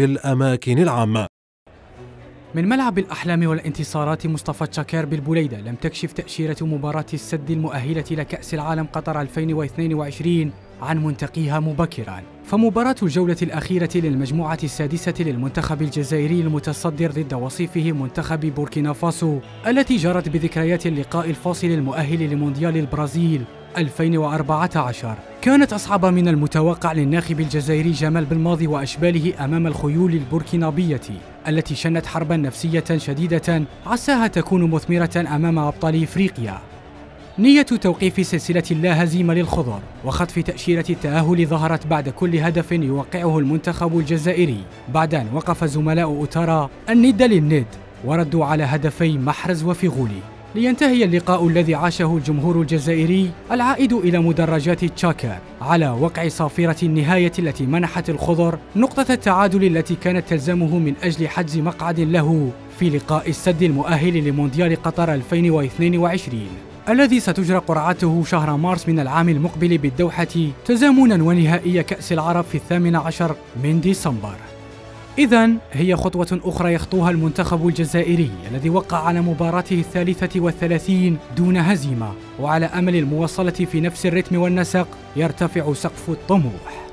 الأماكن العامة. من ملعب الأحلام والانتصارات مصطفى تشاكير بالبوليدة لم تكشف تأشيرة مباراة السد المؤهلة لكأس العالم قطر 2022 عن منتقيها مبكرا. فمباراة الجولة الأخيرة للمجموعة السادسة للمنتخب الجزائري المتصدر ضد وصيفه منتخب بوركينا فاسو التي جرت بذكريات اللقاء الفاصل المؤهل لمونديال البرازيل. 2014 كانت أصعب من المتوقع للناخب الجزائري جمال بالماضي وأشباله أمام الخيول البوركينابية التي شنت حربا نفسية شديدة عساها تكون مثمرة أمام أبطال إفريقيا. نية توقيف سلسلة لا هزيمة للخضر وخطف تأشيرة التأهل ظهرت بعد كل هدف يوقعه المنتخب الجزائري. بعد أن وقف زملاء أوتارا الند للند وردوا على هدفي محرز وفيغولي. لينتهي اللقاء الذي عاشه الجمهور الجزائري العائد إلى مدرجات تشاكر على وقع صافرة النهاية التي منحت الخضر نقطة التعادل التي كانت تلزمه من أجل حجز مقعد له في لقاء السد المؤهل لمونديال قطر 2022 الذي ستجرى قرعته شهر مارس من العام المقبل بالدوحة تزامنا ونهائي كأس العرب في الثامن عشر من ديسمبر. إذا هي خطوة أخرى يخطوها المنتخب الجزائري الذي وقع على مباراته الثالثة والثلاثين دون هزيمة وعلى أمل المواصلة في نفس الرتم والنسق يرتفع سقف الطموح.